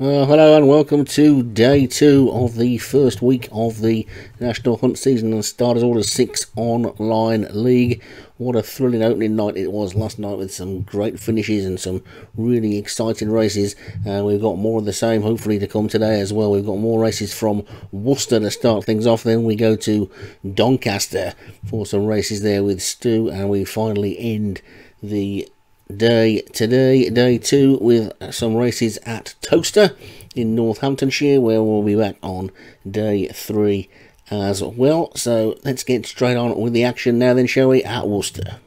Uh, hello and welcome to day two of the first week of the National Hunt season and Starters Order 6 Online League. What a thrilling opening night it was last night with some great finishes and some really exciting races. And uh, we've got more of the same hopefully to come today as well. We've got more races from Worcester to start things off. Then we go to Doncaster for some races there with Stu and we finally end the day today, day two, with some races at Towcester in Northamptonshire, where we'll be back on day three as well. So let's get straight on with the action now, then, shall we? At Worcester.